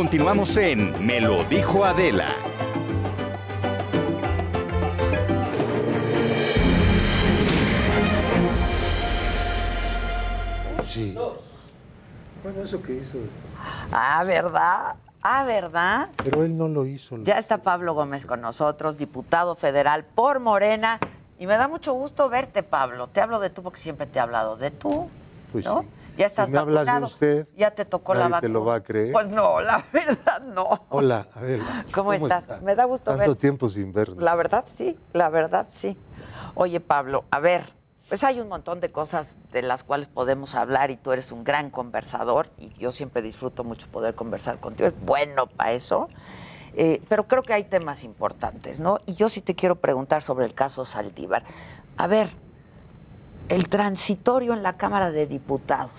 Continuamos en Me lo dijo Adela. Sí. Bueno, eso que hizo. Ah, ¿verdad? Ah, ¿verdad? Pero él no lo hizo. Ya está Pablo Gómez con nosotros, diputado federal por Morena. Y me da mucho gusto verte, Pablo. Te hablo de tú porque siempre te he hablado de tú. Pues ¿no? sí. Ya estás Si me hablas de vacunado. usted, Ya te tocó la vacuna. te lo va a creer. Pues no, la verdad no. Hola, Adela. ¿Cómo estás? Me da gusto Tanto ver- tiempo sin vernos. La verdad sí, la verdad sí. Oye, Pablo, a ver, pues hay un montón de cosas de las cuales podemos hablar y tú eres un gran conversador y yo siempre disfruto mucho poder conversar contigo. Es bueno para eso. Eh, pero creo que hay temas importantes, ¿no? Y yo sí te quiero preguntar sobre el caso Saldívar. A ver, el transitorio en la Cámara de Diputados.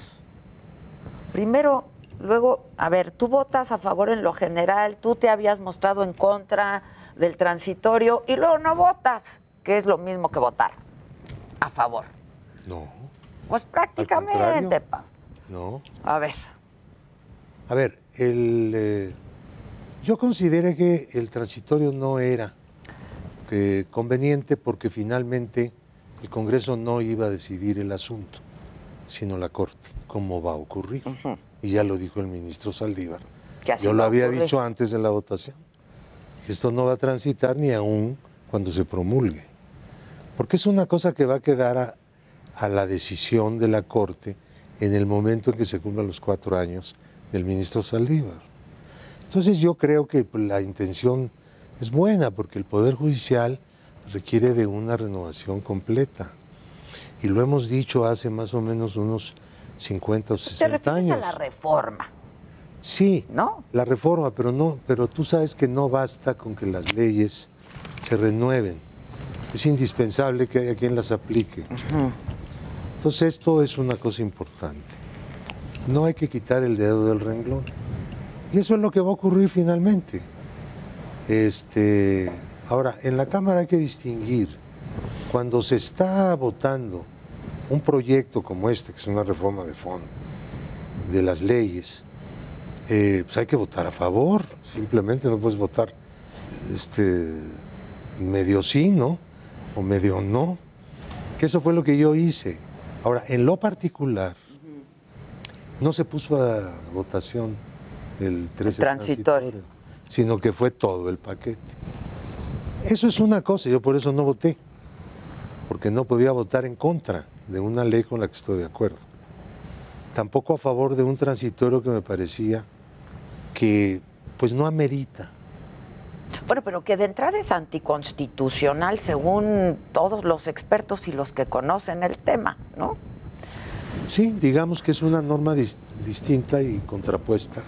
Primero, luego, a ver, tú votas a favor en lo general, tú te habías mostrado en contra del transitorio y luego no votas, que es lo mismo que votar a favor. No, Pues prácticamente, pa. no. A ver, A ver, el, eh, yo consideré que el transitorio no era eh, conveniente porque finalmente el Congreso no iba a decidir el asunto, sino la Corte, como va a ocurrir. Y ya lo dijo el ministro Saldívar. Yo lo había dicho antes de la votación. Esto no va a transitar ni aún cuando se promulgue. Porque es una cosa que va a quedar a, a la decisión de la Corte en el momento en que se cumplan los cuatro años del ministro Saldívar. Entonces yo creo que la intención es buena porque el Poder Judicial requiere de una renovación completa. Y lo hemos dicho hace más o menos unos 50 o Te 60 refieres años. a la reforma, Sí, ¿no? la reforma, pero no, pero tú sabes que no basta con que las leyes se renueven. Es indispensable que haya quien las aplique. Entonces esto es una cosa importante. No hay que quitar el dedo del renglón. Y eso es lo que va a ocurrir finalmente. Este, ahora, en la Cámara hay que distinguir cuando se está votando un proyecto como este, que es una reforma de fondo de las leyes, eh, pues hay que votar a favor. Simplemente no puedes votar este, medio sí, ¿no? O medio no. Que eso fue lo que yo hice. Ahora, en lo particular, no se puso a votación el 13 transitorio. sino que fue todo el paquete. Eso es una cosa, yo por eso no voté, porque no podía votar en contra de una ley con la que estoy de acuerdo. Tampoco a favor de un transitorio que me parecía que pues no amerita. Bueno, pero que de entrada es anticonstitucional según todos los expertos y los que conocen el tema, ¿no? Sí, digamos que es una norma dis- distinta y contrapuesta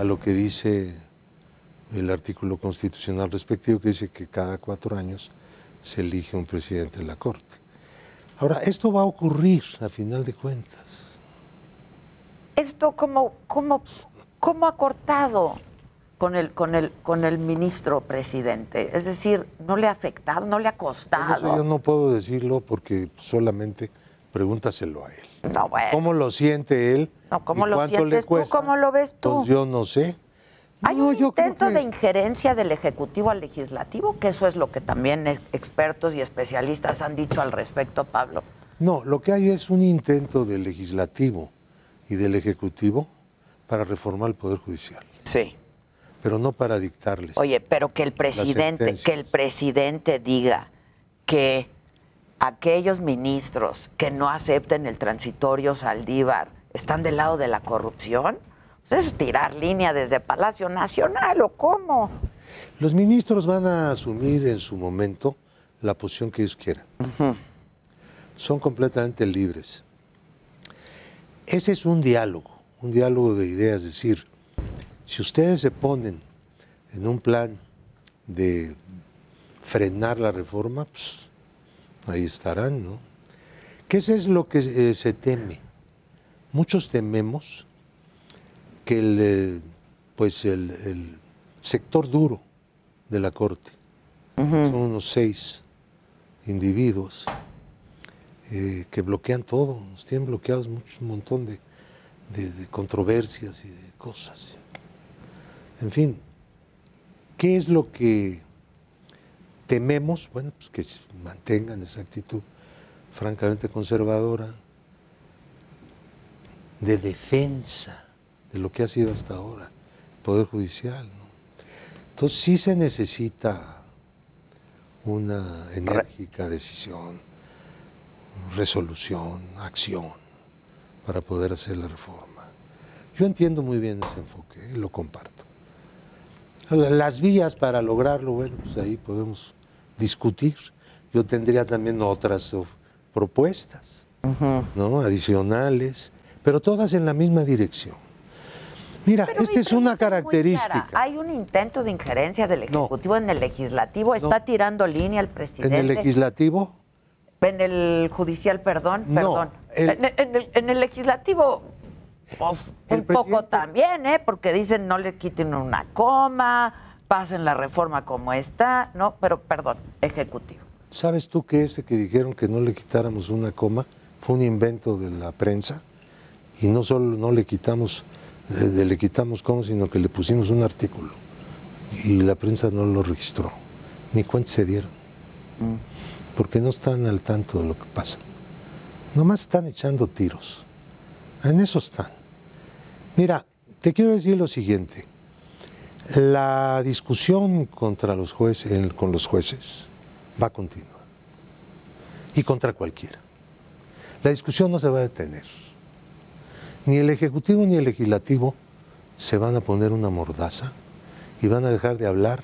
a lo que dice el artículo constitucional respectivo, que dice que cada cuatro años se elige un presidente de la Corte. Ahora, esto va a ocurrir a final de cuentas. Esto cómo, cómo, cómo ha cortado con el, con el, con el ministro presidente. Es decir, no le ha afectado, no le ha costado. eso yo no puedo decirlo porque solamente pregúntaselo a él. No, bueno. ¿Cómo lo siente él? No, ¿cómo y lo cuánto sientes le tú? cuesta? ¿Cómo lo ves tú? Pues yo no sé. Hay No, un intento que- de injerencia del Ejecutivo al Legislativo, que eso es lo que también ex- expertos y especialistas han dicho al respecto, Pablo. No, lo que hay es un intento del legislativo y del ejecutivo para reformar el Poder Judicial, Sí. pero no para dictarles. Oye, pero que el presidente, que el presidente diga que aquellos ministros que no acepten el transitorio Saldívar están del lado de la corrupción, es tirar línea desde Palacio Nacional o cómo. Los ministros van a asumir en su momento la posición que ellos quieran. Son completamente libres. Ese es un diálogo, un diálogo de ideas, es decir, si ustedes se ponen en un plan de frenar la reforma, pues ahí estarán, ¿no? Eso es lo que eh, se teme. Muchos tememos que el, eh, pues el, el sector duro de la Corte, son unos seis individuos eh, que bloquean todo, nos tienen bloqueados mucho- un montón de, de- de controversias y de cosas. En fin, ¿qué es lo que tememos? Bueno, pues que se mantengan esa actitud francamente conservadora, de defensa de lo que ha sido hasta ahora el Poder Judicial. ¿no? Entonces sí se necesita una enérgica decisión, resolución, acción para poder hacer la reforma. Yo entiendo muy bien ese enfoque, ¿eh? lo comparto. Las vías para lograrlo, bueno, pues ahí podemos discutir. Yo tendría también otras propuestas, ¿no? Adicionales, pero todas en la misma dirección. Mira, Pero esta es una característica. Hay un intento de injerencia del No. Ejecutivo en el Legislativo. ¿Está No. tirando línea el En presidente? el legislativo, En el judicial, perdón, No, perdón. el- En, en el, en el legislativo, pues, El un poco también, ¿eh? Porque dicen no le quiten una coma, pasen la reforma como está, ¿no? Pero, perdón, ejecutivo. ¿sabes tú que ese que dijeron que no le quitáramos una coma fue un invento de la prensa? Y no solo no le quitamos, le quitamos coma, sino que le pusimos un artículo. Y la prensa no lo registró. Ni cuenta se dieron. Porque no están al tanto de lo que pasa. Nomás están echando tiros. En eso están. Mira, te quiero decir lo siguiente. La discusión contra los jueces, con los jueces va a continuar. Y contra cualquiera. La discusión no se va a detener. Ni el Ejecutivo ni el Legislativo se van a poner una mordaza y van a dejar de hablar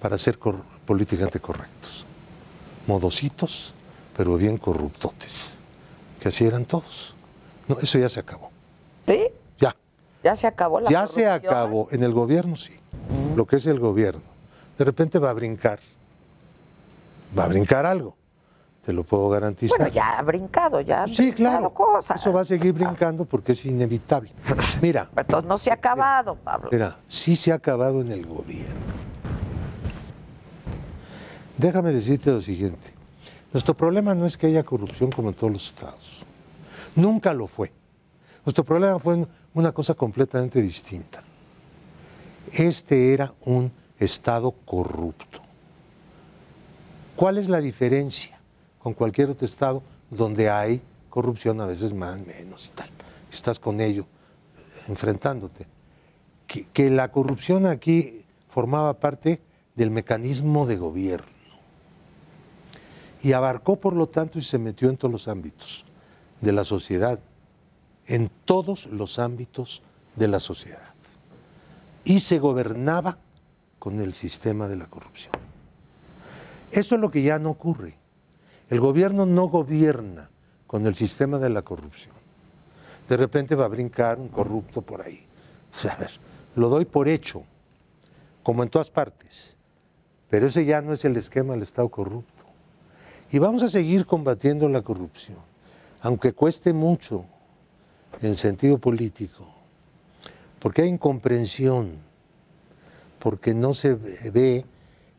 para ser cor- políticamente correctos. Modositos, pero bien corruptotes. Que así eran todos. No, eso ya se acabó. ¿Sí? Ya. Ya se acabó la Ya se acabó. En el gobierno sí. Lo que es el gobierno. De repente va a brincar. Va a brincar algo. Te lo puedo garantizar. Bueno, ya ha brincado, ya ha Sí, brincado claro. cosas. Eso va a seguir brincando porque es inevitable. Mira, Entonces no se ha acabado, Pablo. mira, sí se ha acabado en el gobierno. Déjame decirte lo siguiente. Nuestro problema no es que haya corrupción como en todos los estados. Nunca lo fue. Nuestro problema fue una cosa completamente distinta. Este era un estado corrupto. ¿Cuál es la diferencia con cualquier otro estado donde hay corrupción, a veces más, menos y tal? Estás con ello, enfrentándote. Que, que la corrupción aquí formaba parte del mecanismo de gobierno y abarcó, por lo tanto, y se metió en todos los ámbitos de la sociedad, en todos los ámbitos de la sociedad. Y se gobernaba con el sistema de la corrupción. Esto es lo que ya no ocurre. El gobierno no gobierna con el sistema de la corrupción. De repente va a brincar un corrupto por ahí. ¿Sabes? Lo doy por hecho, como en todas partes. Pero ese ya no es el esquema del Estado corrupto. Y vamos a seguir combatiendo la corrupción, aunque cueste mucho en sentido político, porque hay incomprensión, porque no se ve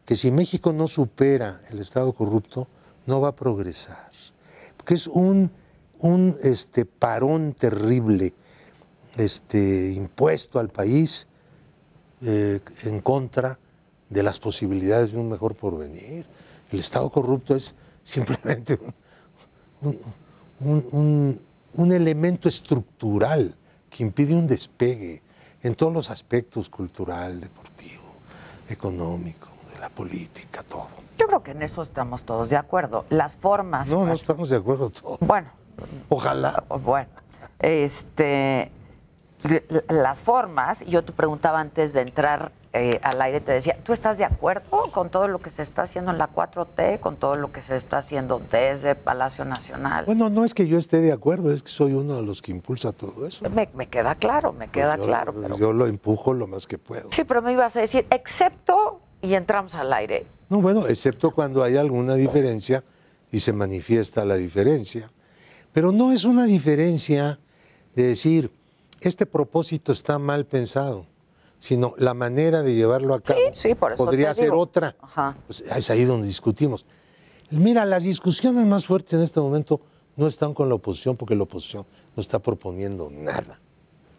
que si México no supera el Estado corrupto, no va a progresar, porque es un, un este, parón terrible este, impuesto al país eh, en contra de las posibilidades de un mejor porvenir. El Estado corrupto es simplemente un, un- un- un elemento estructural que impide un despegue en todos los aspectos, cultural, deportivo, económico, de la política, todo. Yo creo que en eso estamos todos de acuerdo. Las formas. No, no estamos de acuerdo todos. Bueno, Ojalá. bueno. Este. Las formas, yo te preguntaba antes de entrar eh, al aire, te decía, ¿tú estás de acuerdo con todo lo que se está haciendo en la 4T, con todo lo que se está haciendo desde Palacio Nacional? Bueno, no es que yo esté de acuerdo, es que soy uno de los que impulsa todo eso. me, me queda claro, me queda Yo- claro. Pero... Yo lo empujo lo más que puedo. Sí, pero me ibas a decir, excepto, y entramos al aire. No, bueno, excepto cuando hay alguna diferencia y se manifiesta la diferencia. Pero no es una diferencia de decir, este propósito está mal pensado, sino la manera de llevarlo a cabo sí, por eso podría ser otra. Ajá. Pues es ahí donde discutimos. Mira, las discusiones más fuertes en este momento no están con la oposición porque la oposición no está proponiendo nada.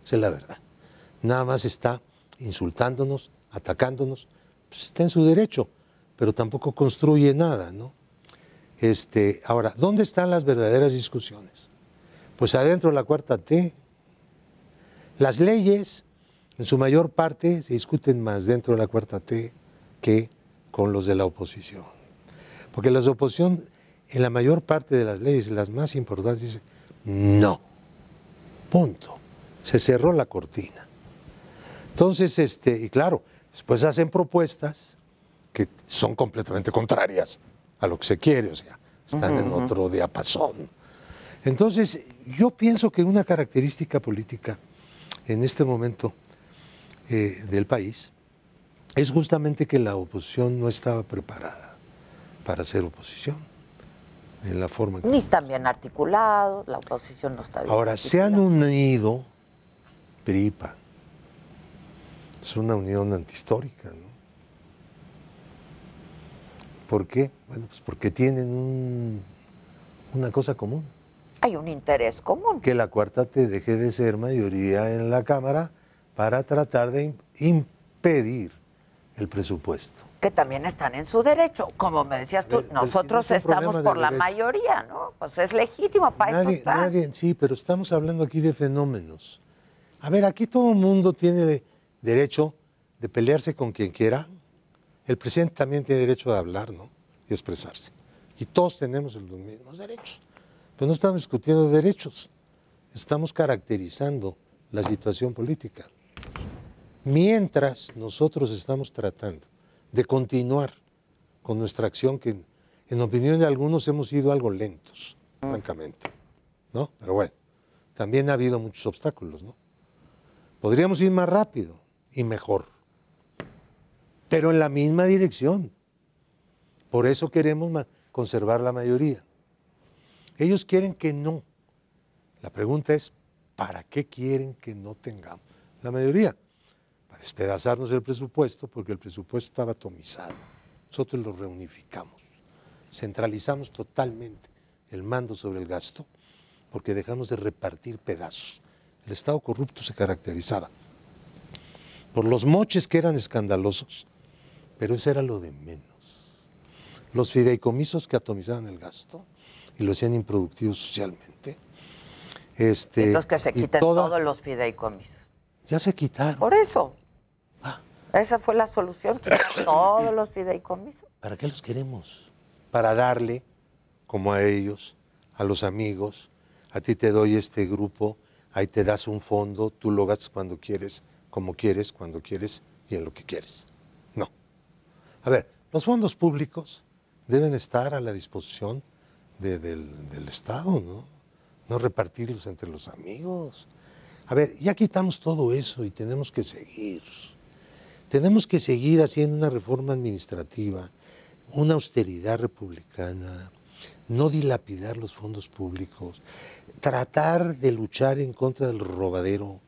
Esa es la verdad. Nada más está insultándonos, atacándonos, está en su derecho, pero tampoco construye nada, ¿no? Este, ahora, ¿dónde están las verdaderas discusiones? Pues adentro de la cuarta T. Las leyes, en su mayor parte, se discuten más dentro de la cuarta T que con los de la oposición. Porque las de oposición, en la mayor parte de las leyes, las más importantes, dicen no. Punto. Se cerró la cortina. Entonces, este, y claro, después hacen propuestas que son completamente contrarias a lo que se quiere, o sea, están en otro diapasón. Entonces, yo pienso que una característica política en este momento eh, del país es justamente que la oposición no estaba preparada para hacer oposición en la forma Ni están bien articulados, la oposición no está bien. Ahora, se han unido PRIPA. Es una unión antihistórica, ¿no? ¿Por qué? Bueno, pues porque tienen una cosa común. Hay un interés común. Que la cuarta te deje de ser mayoría en la Cámara para tratar de impedir el presupuesto. Que también están en su derecho. Como me decías tú, nosotros estamos por la mayoría, ¿no? Pues es legítimo para nadie, eso Nadie, sí, pero estamos hablando aquí de fenómenos. A ver, aquí todo el mundo tiene derecho de pelearse con quien quiera. El presidente también tiene derecho de hablar, ¿no? Y expresarse. Y todos tenemos los mismos derechos. Pero no estamos discutiendo derechos. Estamos caracterizando la situación política. Mientras nosotros estamos tratando de continuar con nuestra acción, que en opinión de algunos hemos sido algo lentos, francamente. ¿No? Pero bueno, también ha habido muchos obstáculos, ¿no? Podríamos ir más rápido y mejor, pero en la misma dirección. Por eso queremos conservar la mayoría. Ellos quieren que no. La pregunta es, ¿para qué quieren que no tengamos la mayoría? despedazarnos el presupuesto porque el presupuesto estaba atomizado. Nosotros lo reunificamos, centralizamos totalmente el mando sobre el gasto porque dejamos de repartir pedazos. El Estado corrupto se caracterizaba por los moches que eran escandalosos, pero eso era lo de menos. Los fideicomisos que atomizaban el gasto y lo hacían improductivo socialmente. Este, Entonces que se quiten todos los fideicomisos. Ya se quitaron. Por eso. Esa fue la solución, todos los fideicomisos. ¿Para qué los queremos? Para darle, como a ellos, a los amigos, a ti te doy este grupo, ahí te das un fondo, tú lo gastas cuando quieres, como quieres, cuando quieres y en lo que quieres. No. A ver, los fondos públicos deben estar a la disposición del, del Estado, ¿no? No repartirlos entre los amigos. A ver, ya quitamos todo eso y tenemos que seguir. Tenemos que seguir haciendo una reforma administrativa, una austeridad republicana, no dilapidar los fondos públicos, tratar de luchar en contra del robadero.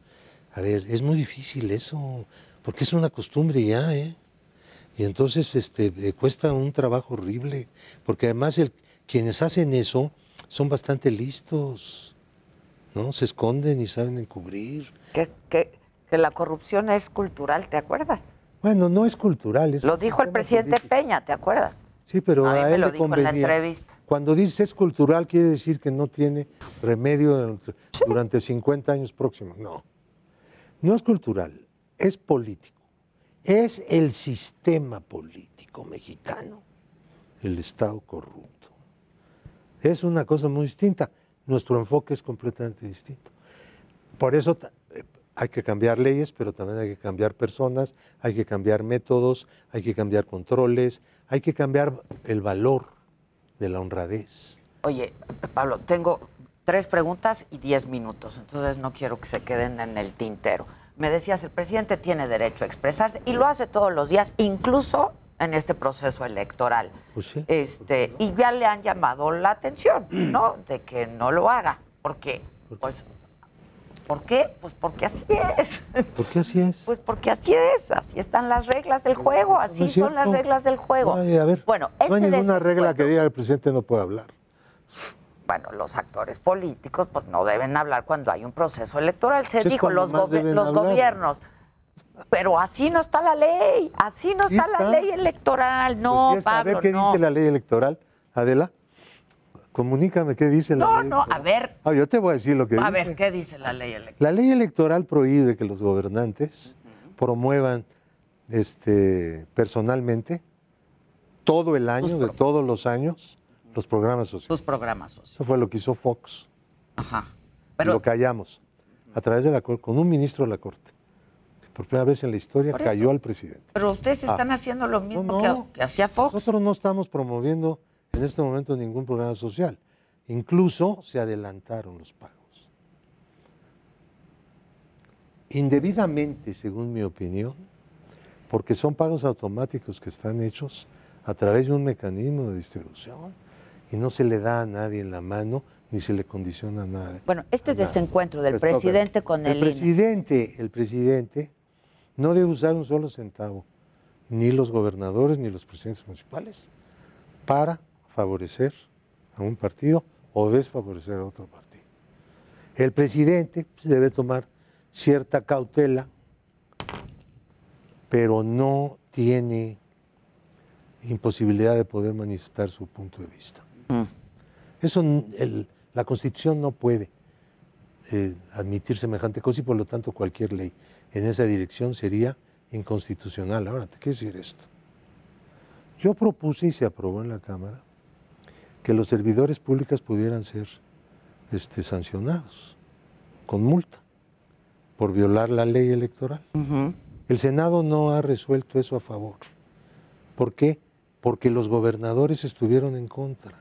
A ver, es muy difícil eso, porque es una costumbre ya, ¿eh? Y entonces este, eh, cuesta un trabajo horrible, porque además el, quienes hacen eso son bastante listos, ¿no? Se esconden y saben encubrir. Que, que, que la corrupción es cultural, ¿te acuerdas? Bueno, no es cultural. Es lo dijo el presidente Peña, ¿te acuerdas? Sí, pero a, él lo le dijo en la entrevista. Cuando dice es cultural, quiere decir que no tiene remedio durante 50 años próximos. No, no es cultural, es político. Es el sistema político mexicano, el Estado corrupto. Es una cosa muy distinta. Nuestro enfoque es completamente distinto. Por eso hay que cambiar leyes, pero también hay que cambiar personas, hay que cambiar métodos, hay que cambiar controles, hay que cambiar el valor de la honradez. Oye, Pablo, tengo tres preguntas y diez minutos, entonces no quiero que se queden en el tintero. Me decías, el presidente tiene derecho a expresarse y lo hace todos los días, incluso en este proceso electoral. Pues sí, este, y ya le han llamado la atención, ¿no? De que no lo haga, porque pues ¿Por qué? Pues porque así es. ¿Por qué así es? Pues porque así es, así están las reglas del juego, así son las reglas del juego. a ver, bueno, no hay este ninguna regla que diga que el presidente no puede hablar. Bueno, los actores políticos pues no deben hablar cuando hay un proceso electoral. Se dijo, los, los gobiernos Pero así no está la ley, así no está, la ley electoral. No, Pues. Pablo, a ver qué no. dice la ley electoral. Adela, comunícame qué dice la No, ley no, a electoral. ver, Ah, yo te voy a decir lo que a dice. ver, ¿qué dice la ley electoral? La ley electoral prohíbe que los gobernantes promuevan este, personalmente todo el año, de todos los años, los programas sociales. Tus programas socios. Eso fue lo que hizo Fox. Ajá. Pero, lo callamos a través de la Corte, con un ministro de la Corte. Que por primera vez en la historia Por cayó eso. al presidente. pero ustedes Ah. están haciendo lo mismo No, que- no. Que, hacía Fox. Nosotros no estamos promoviendo en este momento ningún programa social. Incluso se adelantaron los pagos. Indebidamente, según mi opinión, porque son pagos automáticos que están hechos a través de un mecanismo de distribución y no se le da a nadie en la mano ni se le condiciona a nada. Bueno, este nada. desencuentro del Pues, presidente con el, el INE. presidente, el presidente no debe usar un solo centavo, ni los gobernadores ni los presidentes municipales, para favorecer a un partido o desfavorecer a otro partido. El presidente pues, debe tomar cierta cautela, pero no tiene imposibilidad de poder manifestar su punto de vista. Mm. Eso el- la Constitución no puede eh, admitir semejante cosa y por lo tanto cualquier ley en esa dirección sería inconstitucional. Ahora, te quiero decir esto. Yo propuse y se aprobó en la Cámara que los servidores públicos pudieran ser este, sancionados con multa por violar la ley electoral. El Senado no ha resuelto eso a favor. ¿Por qué? Porque los gobernadores estuvieron en contra.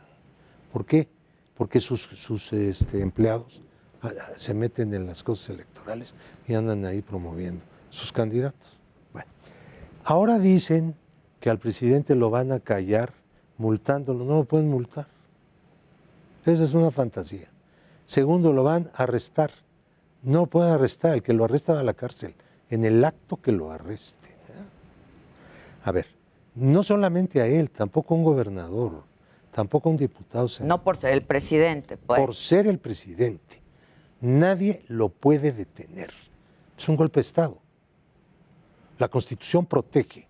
¿Por qué? Porque sus, sus, este, empleados ah, se meten en las cosas electorales y andan ahí promoviendo sus candidatos. Bueno, ahora dicen que al presidente lo van a callar multándolo. No lo pueden multar. Esa es una fantasía. Segundo, lo van a arrestar. No pueden arrestar. El que lo arresta va a la cárcel en el acto que lo arreste. ¿eh? A ver, no solamente a él, tampoco a un gobernador, tampoco un diputado. senador. No por ser el presidente, pues. Por ser el presidente. Nadie lo puede detener. Es un golpe de Estado. La Constitución protege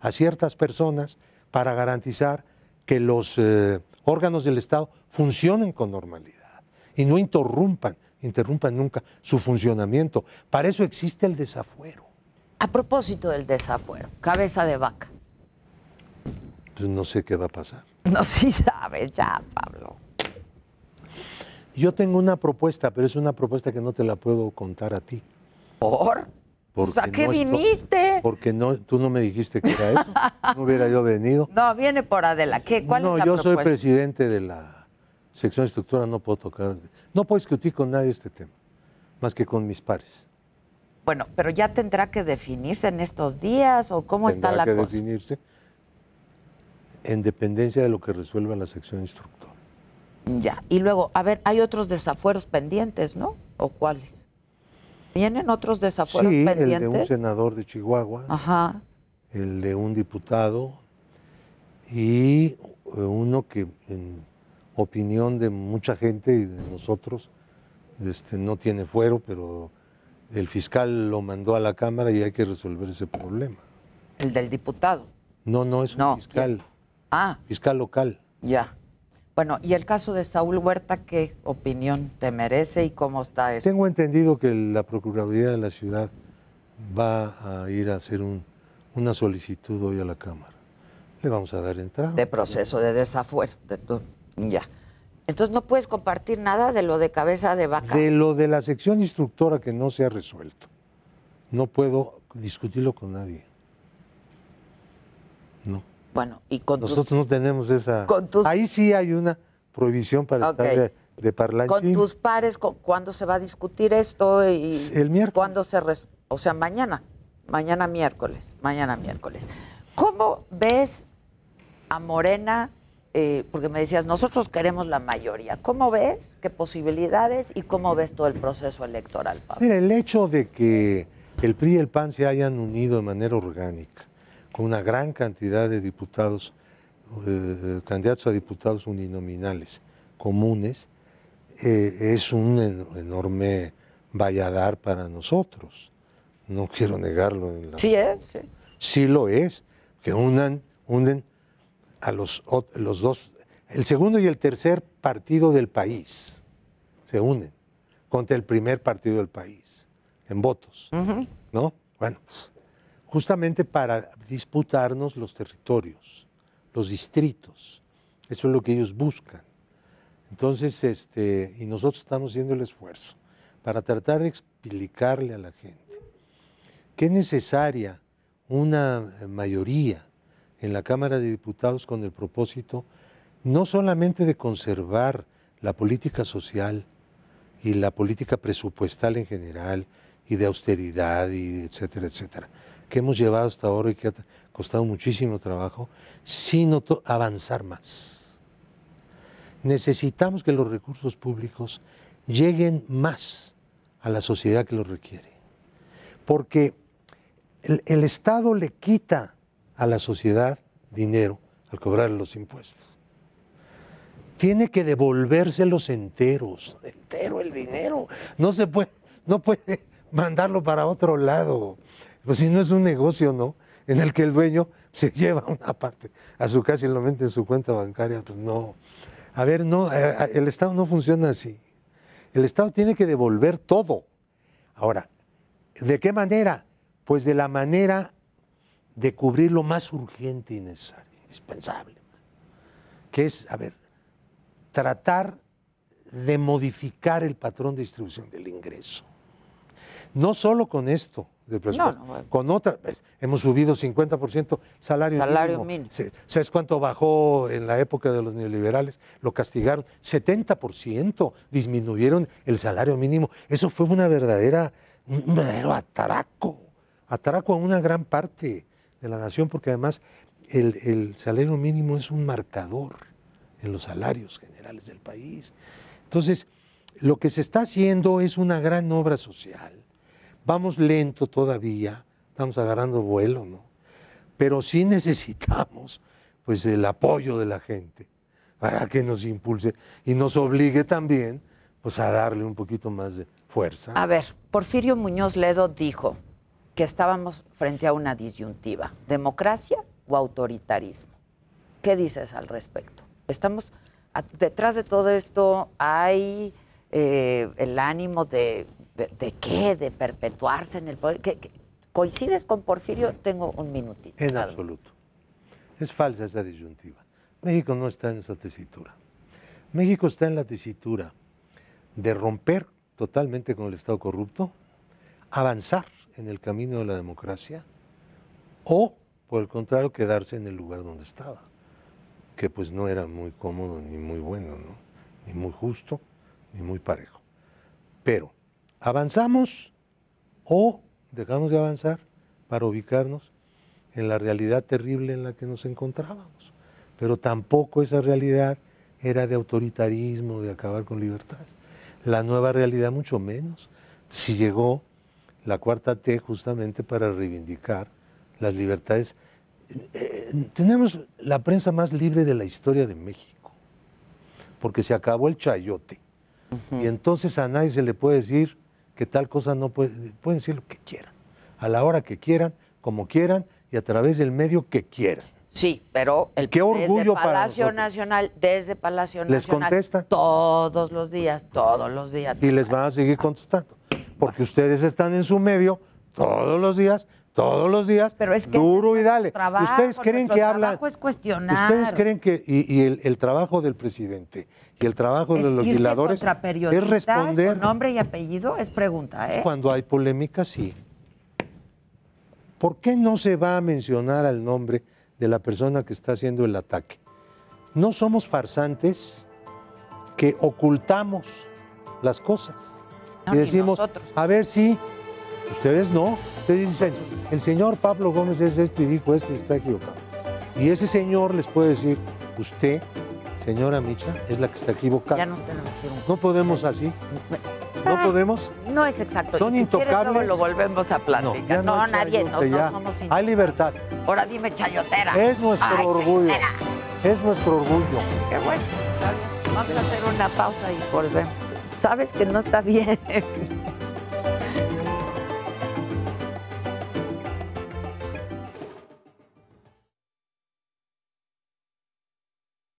a ciertas personas para garantizar que los eh, órganos del Estado funcionen con normalidad y no interrumpan, interrumpan nunca su funcionamiento. Para eso existe el desafuero. A propósito del desafuero, cabeza de vaca. Pues no sé qué va a pasar. No, sí sabes ya, Pablo. Yo tengo una propuesta, pero es una propuesta que no te la puedo contar a ti. ¿Por? Porque ¿A qué no estoy- viniste? Porque no, tú no me dijiste que era eso. No hubiera yo venido. No, viene por Adela. ¿Qué? ¿Cuál no, es la yo soy presidente de la sección de estructura, no puedo tocar. No puedo discutir con nadie este tema, más que con mis pares. Bueno, pero ya tendrá que definirse en estos días o cómo está Tendrá la que cosa. definirse en dependencia de lo que resuelva la sección instructora. Ya. Y luego, a ver, hay otros desafueros pendientes, ¿no? ¿O cuáles? ¿Vienen otros desafueros Sí, el pendientes? de un senador de Chihuahua, Ajá. el de un diputado y eh, uno que en opinión de mucha gente y de nosotros este, no tiene fuero, pero el fiscal lo mandó a la Cámara y hay que resolver ese problema. El del diputado. No, no es un No, fiscal, Ah, fiscal local. ya. Bueno, ¿y el caso de Saúl Huerta qué opinión te merece y cómo está eso? Tengo entendido que la Procuraduría de la ciudad va a ir a hacer un- una solicitud hoy a la Cámara. Le vamos a dar entrada. De proceso de desafuero. de tu- Ya. Entonces, ¿no puedes compartir nada de lo de cabeza de vaca? De lo de la sección instructora que no se ha resuelto, no puedo discutirlo con nadie. No. Bueno, y con tus, Nosotros no tenemos esa. con tus- Ahí sí hay una prohibición para estar de, de con parlanchín. tus pares, cu- ¿cuándo se va a discutir esto? Y El miércoles. ¿Cuándo se res- O sea, mañana. Mañana miércoles. Mañana miércoles. ¿Cómo ves a Morena? eh, porque me decías, nosotros queremos la mayoría. ¿Cómo ves? ¿Qué posibilidades? ¿Y cómo ves todo el proceso electoral, Pablo? Mira, el hecho de que el PRI y el PAN se hayan unido de manera orgánica, con una gran cantidad de diputados, eh, candidatos a diputados uninominales comunes, eh, es un en- enorme valladar para nosotros. No quiero negarlo. Sí, ¿eh? Sí. sí lo es, que unan, unen a los, los dos, el segundo y el tercer partido del país, se unen contra el primer partido del país, en votos, ¿no? Bueno, pues, justamente para disputarnos los territorios, los distritos, eso es lo que ellos buscan. Entonces, este, y nosotros estamos haciendo el esfuerzo para tratar de explicarle a la gente que es necesaria una mayoría en la Cámara de Diputados con el propósito no solamente de conservar la política social y la política presupuestal en general y de austeridad y etcétera, etcétera, que hemos llevado hasta ahora y que ha costado muchísimo trabajo, sino avanzar más. Necesitamos que los recursos públicos lleguen más a la sociedad que los requiere, porque el, Estado le quita a la sociedad dinero al cobrar los impuestos. Tiene que devolvérselos enteros, entero el dinero. No se puede, no puede mandarlo para otro lado. Pues si no es un negocio, ¿no? En el que el dueño se lleva una parte a su casa y lo mete en su cuenta bancaria, pues no. A ver, no, eh, eh, el Estado no funciona así. El Estado tiene que devolver todo. Ahora, ¿de qué manera? Pues de la manera de cubrir lo más urgente y necesario, indispensable, que es, a ver, tratar de modificar el patrón de distribución del ingreso. No solo con esto del presupuesto, con otra, pues, hemos subido 50% salario, salario mínimo. ¿Sabes cuánto bajó en la época de los neoliberales? Lo castigaron, 70% disminuyeron el salario mínimo. Eso fue una verdadera, un verdadero ataraco atraco a una gran parte de la nación, porque además el, salario mínimo es un marcador en los salarios generales del país. Entonces, lo que se está haciendo es una gran obra social. Vamos lento todavía, estamos agarrando vuelo, ¿no? Pero sí necesitamos pues el apoyo de la gente para que nos impulse y nos obligue también pues a darle un poquito más de fuerza. A ver, Porfirio Muñoz Ledo dijo, que estábamos frente a una disyuntiva, democracia o autoritarismo. ¿Qué dices al respecto? Estamos detrás de todo esto hay eh, el ánimo de, qué, de perpetuarse en el poder. coincides con Porfirio? Tengo un minutito. En absoluto. Es falsa esa disyuntiva. México no está en esa tesitura. México está en la tesitura de romper totalmente con el Estado corrupto, avanzar en el camino de la democracia o, por el contrario, quedarse en el lugar donde estaba, que pues no era muy cómodo ni muy bueno, ni muy justo, ni muy parejo. Pero, ¿avanzamos o dejamos de avanzar para ubicarnos en la realidad terrible en la que nos encontrábamos? Pero tampoco esa realidad era de autoritarismo, de acabar con libertades. La nueva realidad mucho menos. Si llegó la cuarta T justamente para reivindicar las libertades. Eh, tenemos la prensa más libre de la historia de México, porque se acabó el chayote. Y entonces a nadie se le puede decir que tal cosa no puede, pueden decir lo que quieran, a la hora que quieran, como quieran y a través del medio que quieran. Sí, pero el Qué orgullo desde Palacio Nacional, desde Palacio Nacional. ¿Les contesta? Todos los días, todos los días. Y les van a seguir contestando porque ustedes están en su medio todos los días, todos los días, Pero es que duro y dale. ustedes creen que hablan. Es cuestionar. Ustedes creen que y, el, trabajo del presidente y el trabajo de los legisladores es responder. Con nombre y apellido es pregunta, ¿eh? Cuando hay polémica, sí. ¿Por qué no se va a mencionar al nombre de la persona que está haciendo el ataque? No somos farsantes que ocultamos las cosas y decimos, a ver si, ustedes no, ustedes dicen, el señor Pablo Gómez es esto y dijo esto y está equivocado. Y ese señor les puede decir, usted, señora Micha, es la que está equivocada. Ya nos tenemos No podemos así. ¿No podemos? No es exacto. Son intocables. lo volvemos a platicar. No, nadie, no, no, somos Hay libertad. Ahora dime chayotera. Es nuestro orgullo. Es nuestro orgullo. Qué bueno. Vamos a hacer una pausa y volvemos sabes que no está bien.